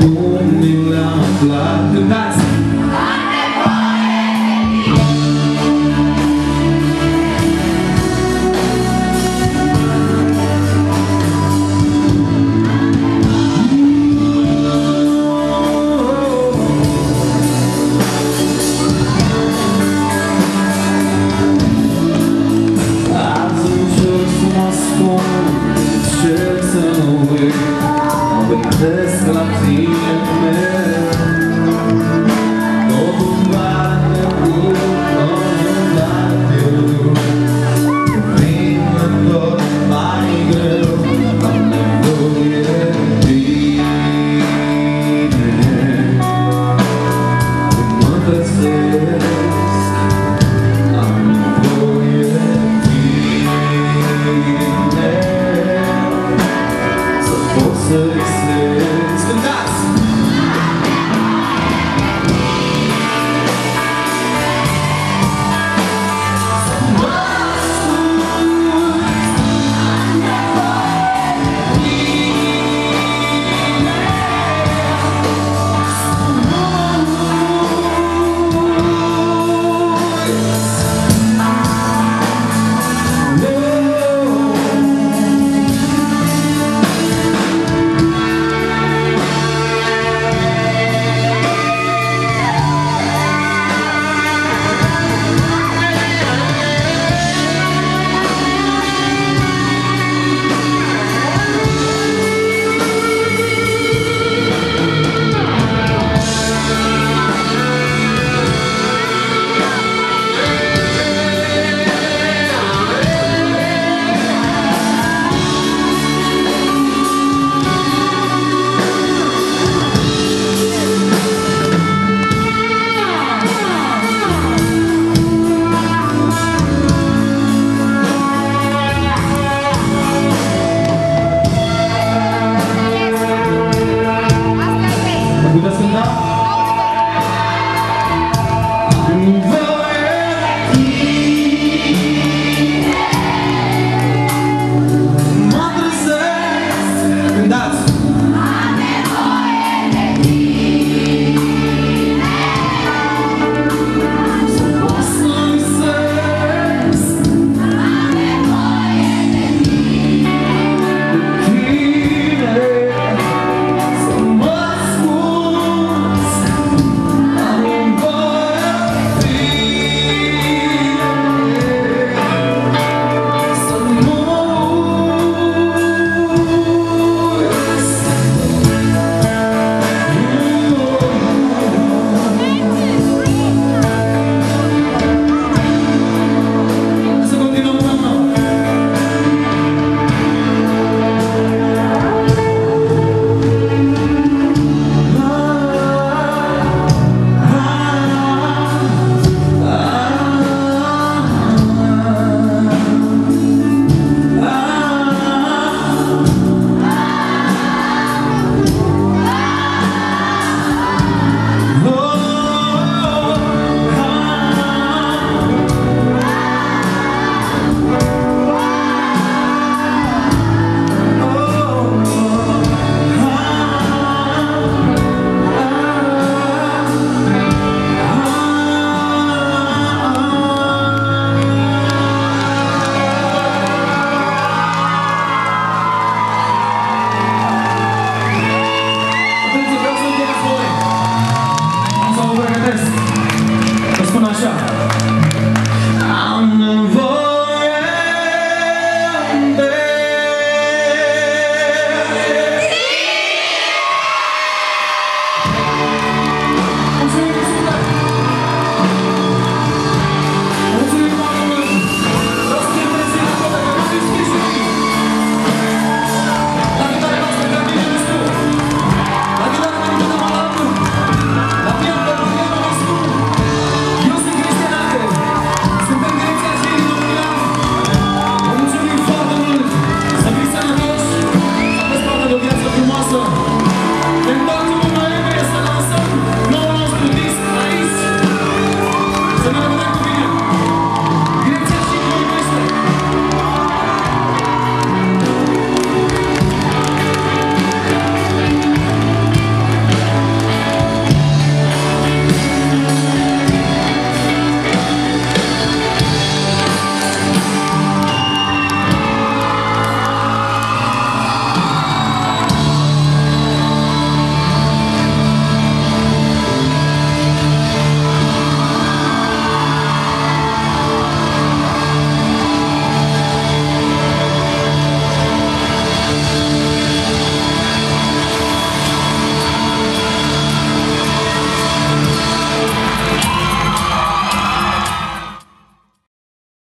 Warming love, love, the past success.